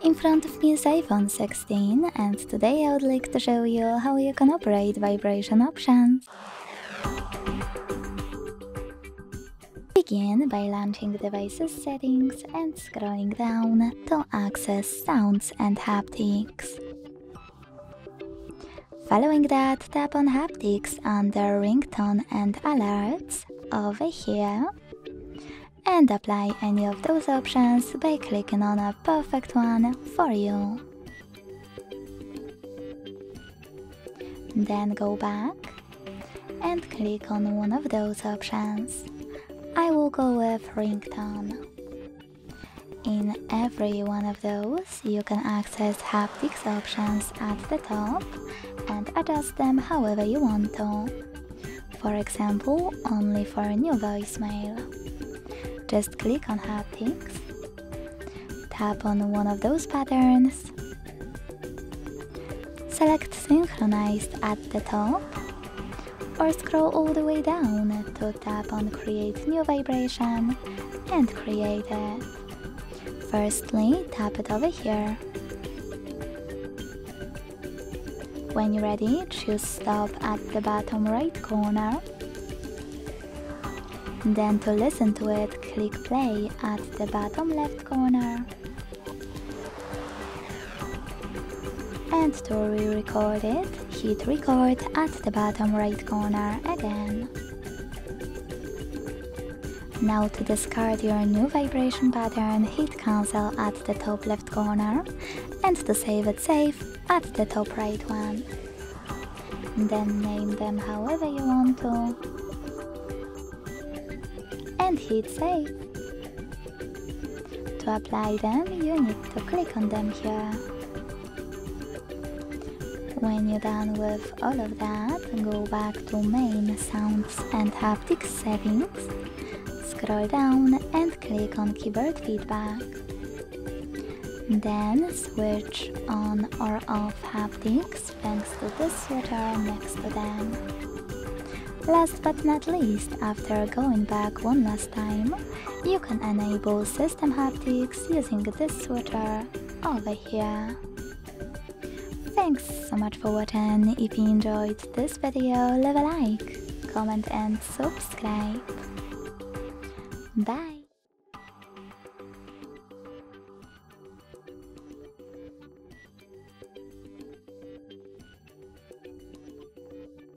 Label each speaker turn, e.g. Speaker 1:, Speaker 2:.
Speaker 1: In front of me is iPhone 16 and today I would like to show you how you can operate vibration options. Begin by launching device's settings and scrolling down to access sounds and haptics. Following that, tap on haptics under ringtone and alerts over here and apply any of those options by clicking on a perfect one for you. Then go back and click on one of those options. I will go with ringtone. In every one of those, you can access haptics options at the top and adjust them however you want to. For example, only for a new voicemail. Just click on haptics, tap on one of those patterns, select synchronized at the top, or scroll all the way down to tap on create new vibration and create it. Firstly, tap it over here. When you're ready, choose stop at the bottom right corner then to listen to it, click play at the bottom left corner. And to re-record it, hit record at the bottom right corner again. Now to discard your new vibration pattern, hit cancel at the top left corner and to save it safe at the top right one. Then name them however you want to and hit save. To apply them, you need to click on them here. When you're done with all of that, go back to main sounds and haptics settings, scroll down and click on keyboard feedback. Then switch on or off haptics thanks to the switcher next to them. Last but not least, after going back one last time, you can enable system haptics using this switcher over here. Thanks so much for watching, if you enjoyed this video leave a like, comment and subscribe. Bye!